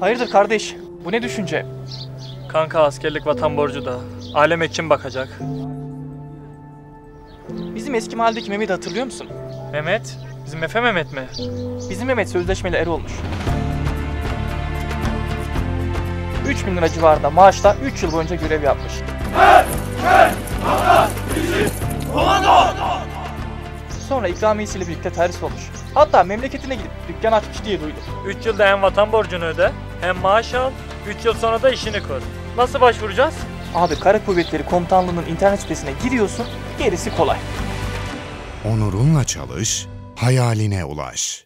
Hayırdır kardeş? Bu ne düşünce? Kanka askerlik vatan borcu da. Aleme kim bakacak? Bizim eski mahalledeki Mehmet'i hatırlıyor musun? Mehmet? Bizim Efe Mehmet mi? Bizim Mehmet sözleşmeli er olmuş. 3000 lira civarında maaşla 3 yıl boyunca görev yapmış. Sonra ikramiyesiyle birlikte terhis olmuş. Hatta memleketine gidip dükkan açmış diye duydum. 3 yılda hem vatan borcunu öde, hem maaş al, 3 yıl sonra da işini kur. Nasıl başvuracağız? Abi Kara Kuvvetleri Komutanlığı'nın internet sitesine giriyorsun, gerisi kolay. Onurunla çalış, hayaline ulaş.